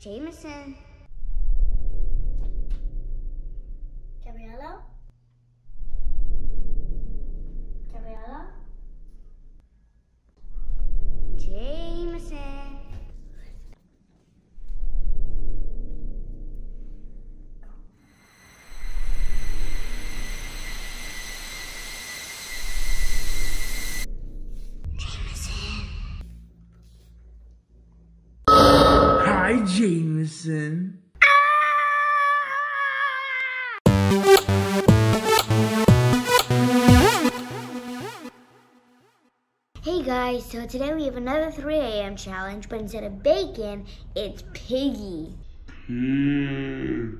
Jameson. Jameson. Hey guys, so today we have another 3 a.m. challenge, but instead of bacon, it's piggy. Pig.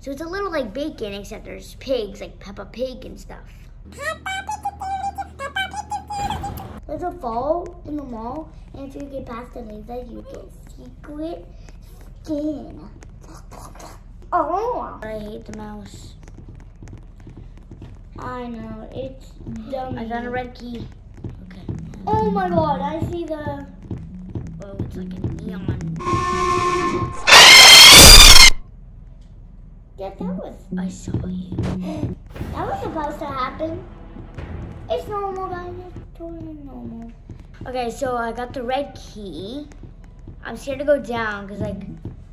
So it's a little like bacon, except there's pigs, like Peppa Pig and stuff. There's a fall in the mall, and if you get past the laser, you get secret skin. Oh, I hate the mouse. I know, it's dumb. I got a red key. Okay. Oh my god, I see the. Oh, it's like a neon. Yeah, that was. I saw you. That was supposed to happen. It's normal, guys. It's totally normal. Okay, so I got the red key. I'm scared to go down because, like,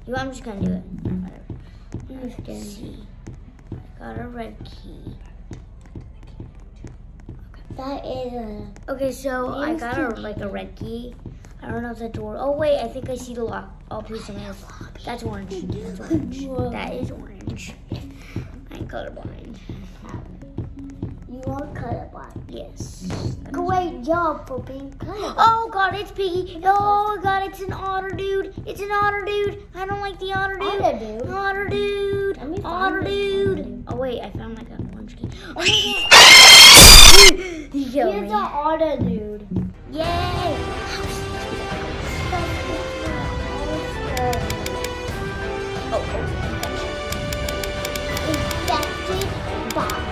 you. I'm just gonna do it. Mm-hmm. Whatever. I'm Let's see. I got a red key. That is a. Okay, so I got a like a red key. I don't know if the door. Oh wait, I think I see the lock. Oh please, something else. That's orange. That's orange. That is orange. I'm colorblind. Are colorblind. Yes. Great job for being colorblind. Oh god, it's Piggy. Oh god, it's an otter dude. It's an otter dude. I don't like the otter dude. Otter dude? Otter dude. Let me find Otter dude. Oh wait, I found like an orange key. Oh my he killed Here's me. the otter dude. Yay! Oh, oh. Infected by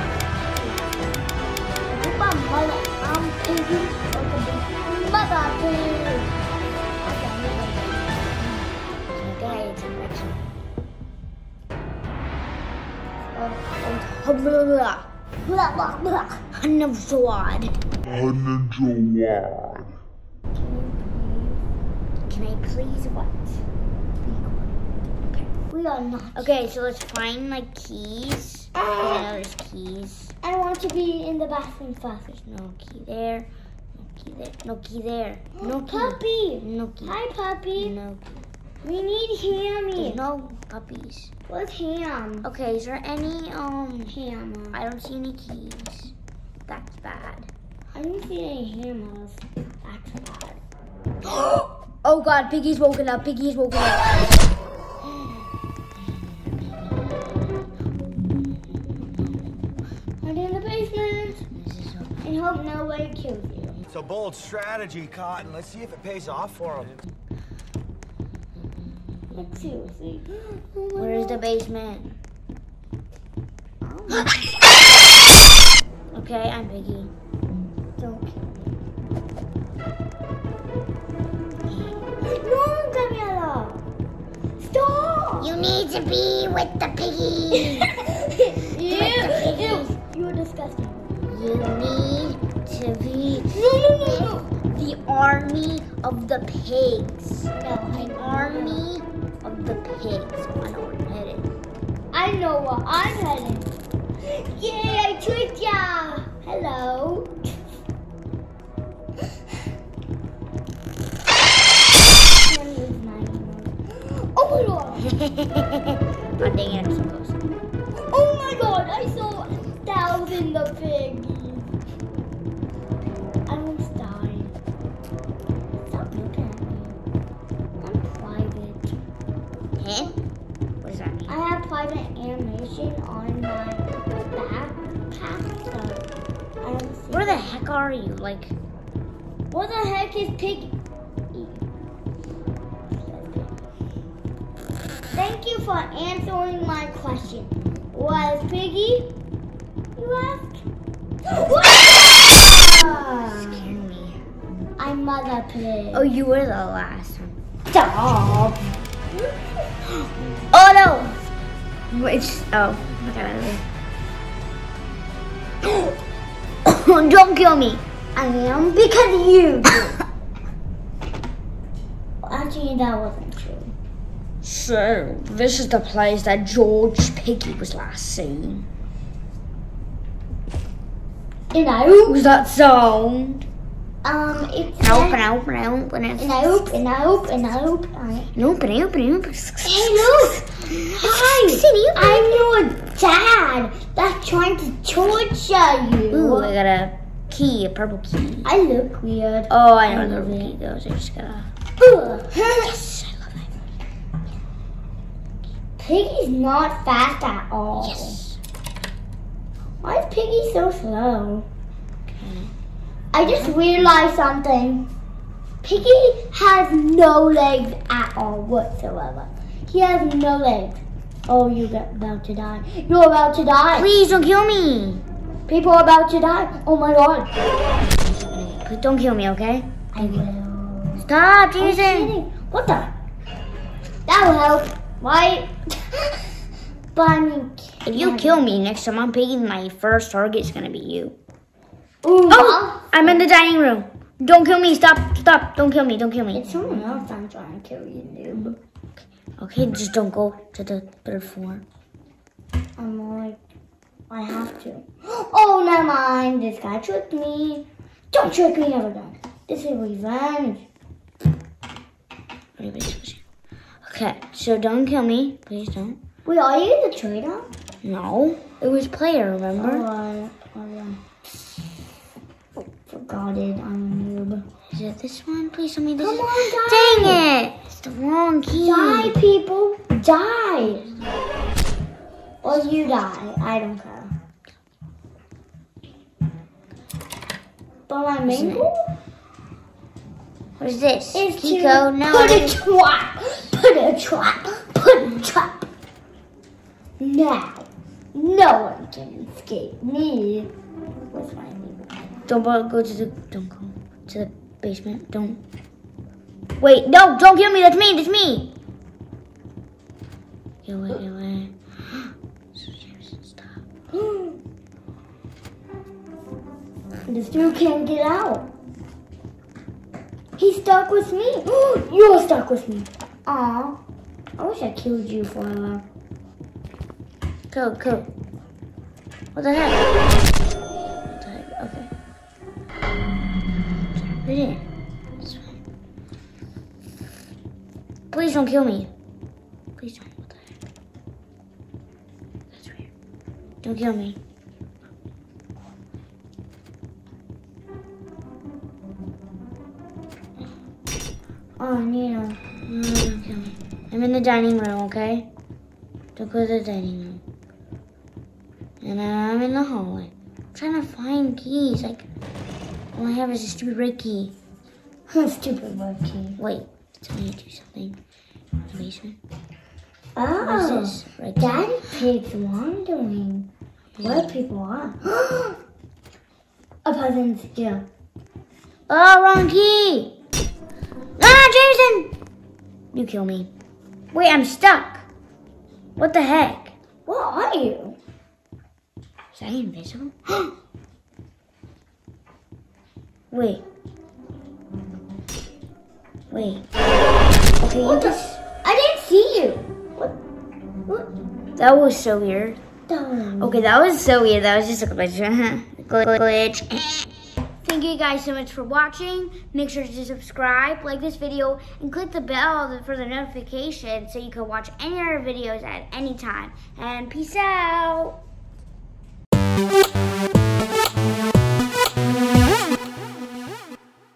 Blah, blah, blah. Hanavzwad. A ninja wad. Can I please what? Okay. We are not. Okay, so let's find like keys. Uh, I know there's keys. I want to be in the bathroom fast. There's no key there. No key there. No key there. No key. Puppy. No key. Hi, puppy. No key. We need There's hammy. no puppies. What's ham? Okay, is there any um Ham. I don't see any keys. That's bad. I don't see any hammers. That's bad. oh god, Piggy's woken up. Piggy's woken up. I'm in the basement. This is so And hope nobody kills you. It's a bold strategy, Cotton. Let's see if it pays off for him. Seriously. Oh Where is the basement? Oh okay, I'm Piggy. Don't kill me. No, Gabriella! Stop! You need to be with the piggy. you, the you, you're disgusting. you need to be No, no, no, no. the army of the pigs. No, The army the pigs. Headed. I know where I'm heading. Yay, I tricked ya! Animation on my backpack, so I don't see. Where the heck are you? Like, What the heck is piggy? Thank you for answering my question. Was piggy? You asked. What? scared me. I'm mother pig. Oh, you were the last one. Stop. Oh! Which oh, okay. Don't kill me. I am because of you. Actually, that wasn't true. So this is the place that George Piggy was last seen. And I was that sound? Um, it's And I open, I open, I open it. and I oop, and I oop, and I oop. I... And open, I open, I open. Hey, look! Hi! I'm your dad that's trying to torture you. Ooh, I got a key, a purple key. I look weird. Oh, I know I the purple key goes. I just gotta. Yes, I love it. Piggy's not fast at all. Yes. Why is Piggy so slow? I just realized something. Piggy has no legs at all whatsoever. He has no legs. Oh, you're about to die. You're about to die. Please don't kill me. People are about to die. Oh my god. Please don't kill me, okay? I will. Stop, Jason. What the? That will help. Why? but I mean, If you kill me next time, I'm picking my first target's gonna be you. Ooh, Oh, I'm in the dining room. Don't kill me. Stop, stop. Don't kill me. Don't kill me. It's someone else I'm trying to kill you, noob. Okay, just don't go to the third floor. I'm like, I have to. Oh, never mind. This guy tricked me. Don't trick me ever again. This is revenge. Okay, so don't kill me. Please don't. Wait, are you the traitor? No. It was player, remember? Oh, I, I um, it. I'm a noob. Is it this one? Please tell me this Come is- on, die. Dang it! It's the wrong key. Die, people. Die. Or you die. I don't care. But my main goal What is this? is Kiko? to No. put a trap. Put a trap. Put a trap. Now, no one can escape me with my legal. Don't go to the. Don't go to the basement. Don't. Wait, no! Don't kill me. That's me. That's me. Get away! Get away! This dude can't get out. He's stuck with me. You're stuck with me. Aw. I wish I killed you for a while. Go, go. What the heck? Please don't kill me. Please don't. What the heck? That's weird. Don't kill me. Oh, I need a. No, don't kill me. I'm in the dining room, okay? Don't go to the dining room. And I'm in the hallway. I'm trying to find keys. Like, all I have is a stupid red key. Stupid word key. Wait, tell me to do something. In the basement. What Oh. is this? Red key. Daddy Pig's wandering. Where people are. a peasant's jail. Oh, wrong key! Ah, Jameson! You kill me. Wait, I'm stuck. What the heck? Where are you? Is I invisible? Wait. Wait. Okay, you What the? just. I didn't see you. What? What? That was so weird. Was Okay, that was so weird. That was just a glitch. Gl- glitch. Thank you guys so much for watching. Make sure to subscribe, like this video, and click the bell for the notification so you can watch any of our videos at any time. And peace out.